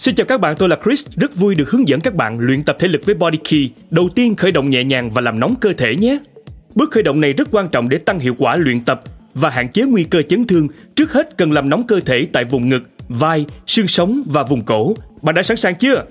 Xin chào các bạn, tôi là Chris, rất vui được hướng dẫn các bạn luyện tập thể lực với Body Key. Đầu tiên khởi động nhẹ nhàng và làm nóng cơ thể nhé. Bước khởi động này rất quan trọng để tăng hiệu quả luyện tập và hạn chế nguy cơ chấn thương. Trước hết cần làm nóng cơ thể tại vùng ngực, vai, xương sống và vùng cổ. Bạn đã sẵn sàng chưa?